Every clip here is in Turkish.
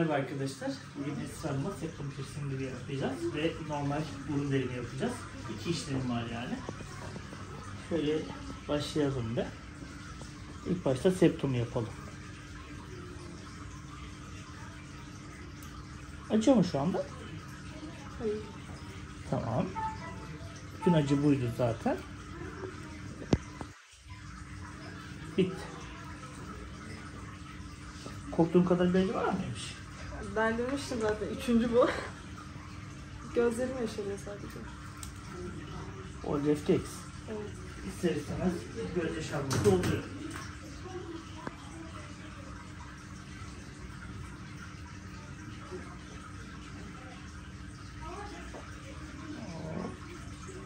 Merhaba arkadaşlar. Bugün Esra Hanım'a septum piercingi yapacağız ve normal burun delimi yapacağız. İki işlem var yani. Şöyle başlayalım da. İlk başta septumu yapalım. Acıyor mu şu anda? Hayır. Tamam. Bütün acı buydu zaten. Bitti. Korktuğun kadar acı var mıymış? Ben demiştim zaten. Üçüncü bu. Gözlerim yaşarıyor sadece. O refleks. Evet. ister istemez göz yaşarması oluyor.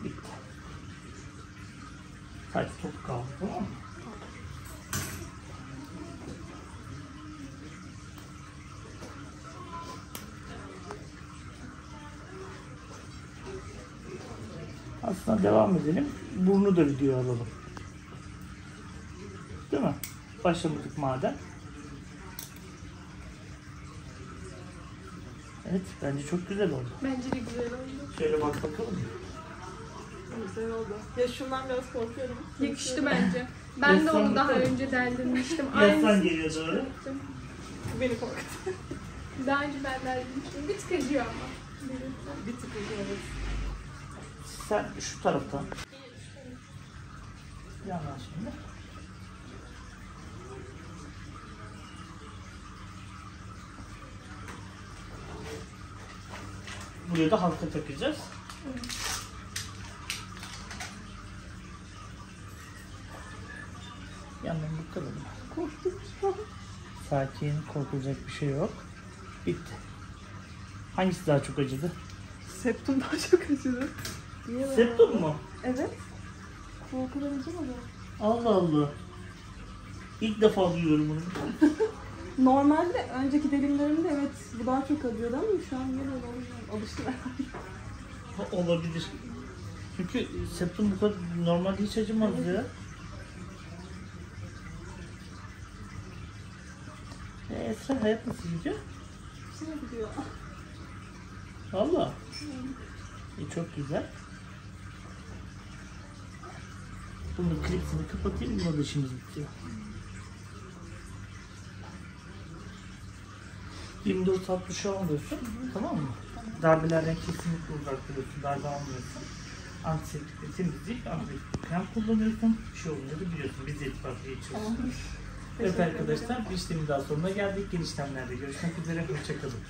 Bitti. Sadece top kaldı tamam mı? Aslında devam edelim. Burnu da video alalım. Değil mi? Başlamadık madem. Evet, bence çok güzel oldu. Bence de güzel oldu. Şöyle bak bakalım. Güzel oldu. Ya şundan biraz korkuyorum. Yakıştı bence. Ben de onu daha önce deldirmiştim. Yaslan Aynısını geliyor doğru. yaptım. Beni korkuttu. Daha önce ben deldirmiştim. Bir tık acıyor ama. Bir tık evet. Sen şu taraftan. Yandan şimdi. Buraya da halka takacağız. Yandan bakalım. Korktum. Sakin, korkulacak bir şey yok. Bitti. Hangisi daha çok acıdı? Septum daha çok acıdı. Böyle Septum mu? Evet. Korkulamayacağım ama. Allah Allah. İlk defa duyuyorum bunu. Normalde önceki delimlerimde evet bu daha çok acıyordu ama şu an yine öyle olmuyor. Alıştım herhalde. Ha, Olabilir. Çünkü septum bu kadar normalde hiç acımaz ya. E, Esra hayat nasıl gidiyor? Şimdi gidiyor. Valla. E, çok güzel. Bunun klipsini kapatayım, buna da işimiz bitiyor. 24 saat duşa alıyorsun, tamam mı? Darbelerden kesinlikle uzak duruyorsun, darbe almıyorsun. Antiseptik ve temizlik, antiseptik krem kullanıyorsun. Bir şey olmuyor da biliyorsun, biz de ittifakla geçiyoruz. Tamam. Evet arkadaşlar, bir işlemin daha sonuna geldik. Yeni işlemlerde görüşmek üzere, hoşçakalın.